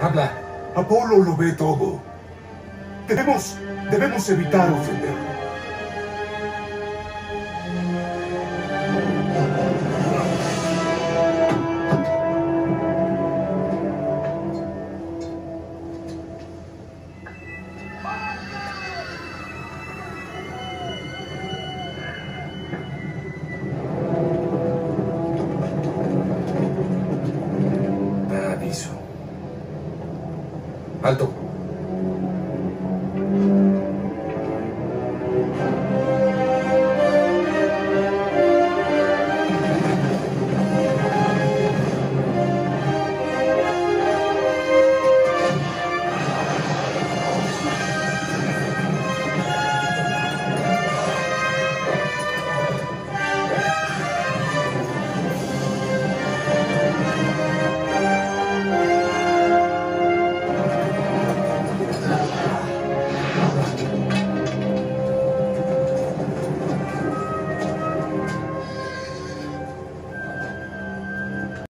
Habla. Apolo lo ve todo. Debemos, debemos evitar ofenderlo. Alto.